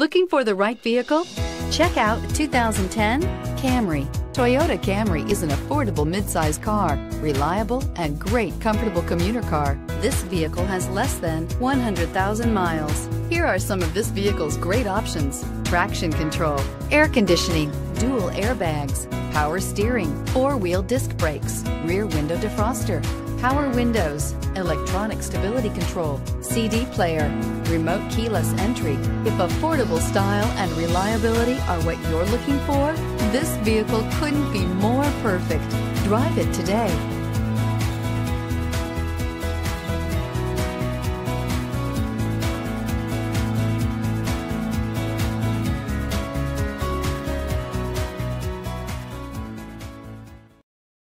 Looking for the right vehicle? Check out 2010 Camry. Toyota Camry is an affordable midsize car, reliable and great comfortable commuter car. This vehicle has less than 100,000 miles. Here are some of this vehicle's great options. Traction control, air conditioning, dual airbags, power steering, four-wheel disc brakes, rear window defroster, power windows, electronic stability control, CD player, remote keyless entry. If affordable style and reliability are what you're looking for, this vehicle couldn't be more perfect. Drive it today.